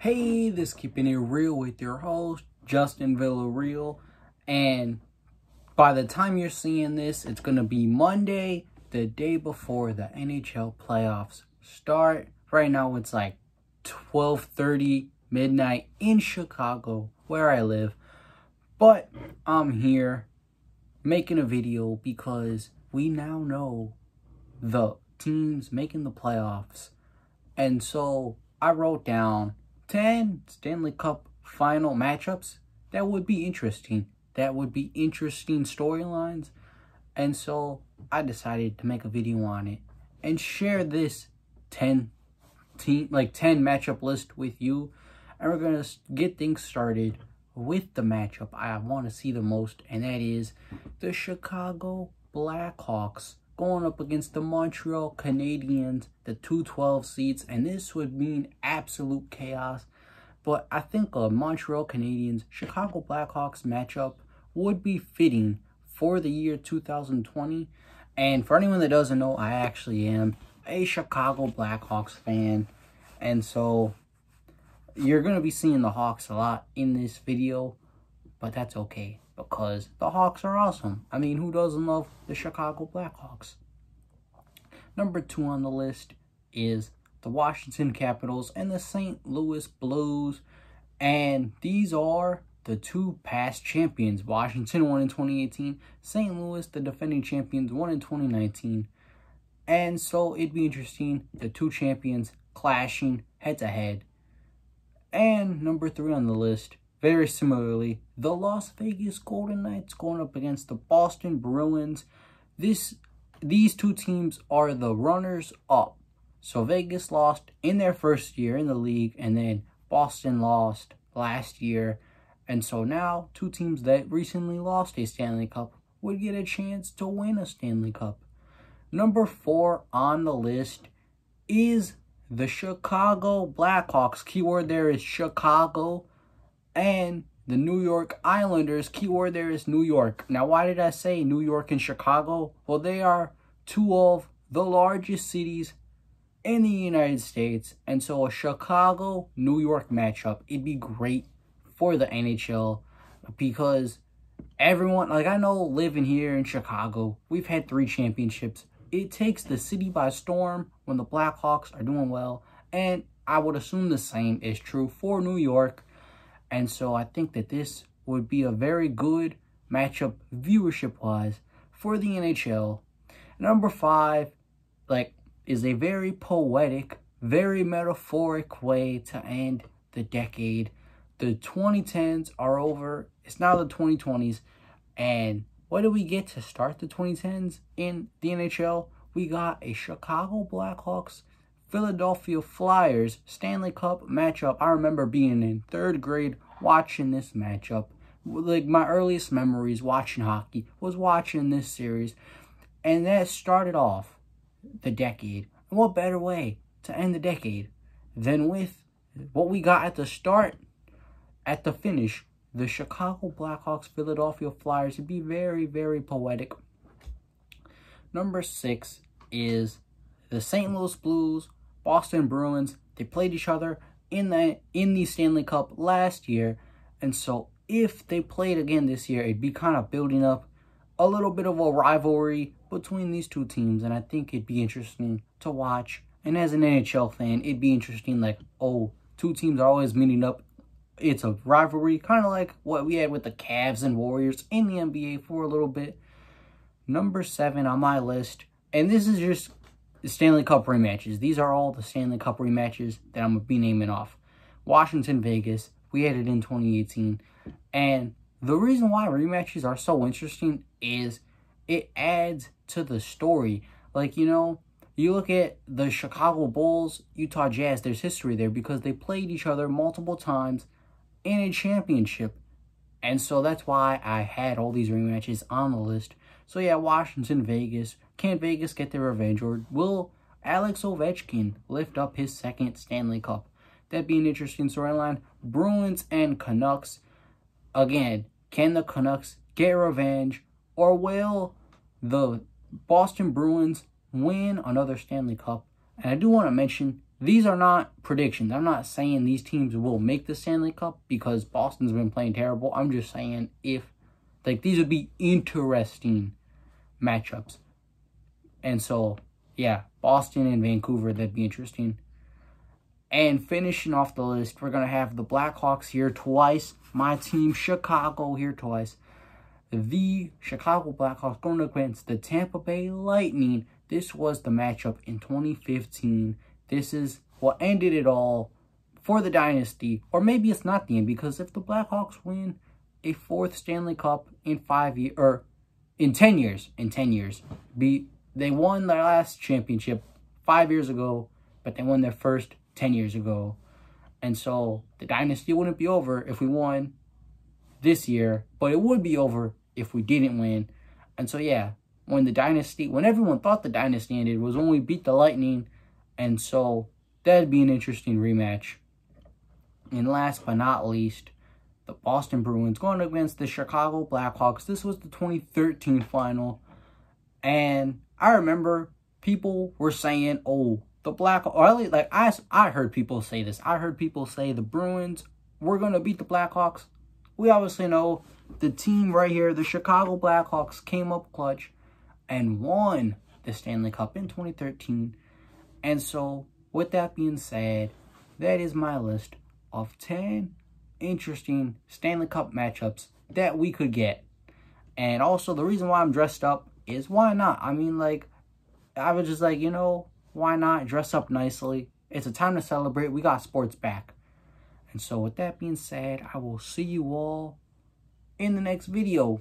Hey, this keeping it real with your host, Justin Villarreal. And by the time you're seeing this, it's going to be Monday, the day before the NHL playoffs start. Right now, it's like 12.30 midnight in Chicago, where I live. But I'm here making a video because we now know the teams making the playoffs. And so I wrote down 10 Stanley Cup final matchups. That would be interesting. That would be interesting storylines. And so I decided to make a video on it and share this 10 team like 10 matchup list with you. And we're going to get things started with the matchup I want to see the most and that is the Chicago Blackhawks going up against the Montreal Canadiens, the 212 seats, and this would mean absolute chaos. But I think a Montreal Canadiens Chicago Blackhawks matchup would be fitting for the year 2020. And for anyone that doesn't know, I actually am a Chicago Blackhawks fan. And so you're going to be seeing the Hawks a lot in this video, but that's okay because the Hawks are awesome. I mean, who doesn't love the Chicago Blackhawks? Number two on the list is the Washington Capitals and the St. Louis Blues. And these are the two past champions. Washington won in 2018. St. Louis, the defending champions, won in 2019. And so it'd be interesting, the two champions clashing head to head. And number three on the list very similarly, the Las Vegas Golden Knights going up against the Boston Bruins. This these two teams are the runners up. So Vegas lost in their first year in the league and then Boston lost last year. And so now two teams that recently lost a Stanley Cup would get a chance to win a Stanley Cup. Number 4 on the list is the Chicago Blackhawks. Keyword there is Chicago and the New York Islanders. Keyword there is New York. Now, why did I say New York and Chicago? Well, they are two of the largest cities in the United States. And so a Chicago New York matchup, it'd be great for the NHL because everyone, like I know living here in Chicago, we've had three championships. It takes the city by storm when the Blackhawks are doing well. And I would assume the same is true for New York. And so I think that this would be a very good matchup viewership-wise for the NHL. Number five, like, is a very poetic, very metaphoric way to end the decade. The 2010s are over. It's now the 2020s. And what do we get to start the 2010s in the NHL? We got a Chicago Blackhawks Philadelphia Flyers Stanley Cup matchup. I remember being in third grade watching this matchup. Like my earliest memories watching hockey was watching this series. And that started off the decade. And what better way to end the decade than with what we got at the start, at the finish, the Chicago Blackhawks Philadelphia Flyers. It'd be very, very poetic. Number six is the St. Louis Blues Boston Bruins. They played each other in the in the Stanley Cup last year, and so if they played again this year, it'd be kind of building up a little bit of a rivalry between these two teams, and I think it'd be interesting to watch. And as an NHL fan, it'd be interesting, like, oh, two teams are always meeting up. It's a rivalry, kind of like what we had with the Cavs and Warriors in the NBA for a little bit. Number seven on my list, and this is just Stanley Cup rematches. These are all the Stanley Cup rematches that I'm going to be naming off. Washington, Vegas, we had it in 2018. And the reason why rematches are so interesting is it adds to the story. Like, you know, you look at the Chicago Bulls, Utah Jazz, there's history there because they played each other multiple times in a championship. And so that's why I had all these rematches on the list. So yeah, Washington, Vegas. Can Vegas get their revenge? Or will Alex Ovechkin lift up his second Stanley Cup? That'd be an interesting storyline. Bruins and Canucks. Again, can the Canucks get revenge? Or will the Boston Bruins win another Stanley Cup? And I do want to mention these are not predictions. I'm not saying these teams will make the Stanley Cup because Boston's been playing terrible. I'm just saying if like these would be interesting matchups. And so, yeah, Boston and Vancouver, that'd be interesting. And finishing off the list, we're going to have the Blackhawks here twice. My team, Chicago, here twice. The Chicago Blackhawks going against the Tampa Bay Lightning. This was the matchup in 2015. This is what ended it all for the dynasty. Or maybe it's not the end, because if the Blackhawks win a fourth Stanley Cup in five years, or in 10 years, in 10 years, be they won their last championship five years ago, but they won their first 10 years ago. And so the dynasty wouldn't be over if we won this year, but it would be over if we didn't win. And so, yeah, when the dynasty, when everyone thought the dynasty ended, was when we beat the Lightning. And so that'd be an interesting rematch. And last but not least, the Boston Bruins going against the Chicago Blackhawks. This was the 2013 final. And I remember people were saying, oh, the Black, or like I, I heard people say this. I heard people say the Bruins, we're going to beat the Blackhawks. We obviously know the team right here, the Chicago Blackhawks, came up clutch and won the Stanley Cup in 2013. And so, with that being said, that is my list of 10 interesting Stanley Cup matchups that we could get. And also, the reason why I'm dressed up is why not? I mean, like, I was just like, you know, why not dress up nicely? It's a time to celebrate. We got sports back. And so with that being said, I will see you all in the next video.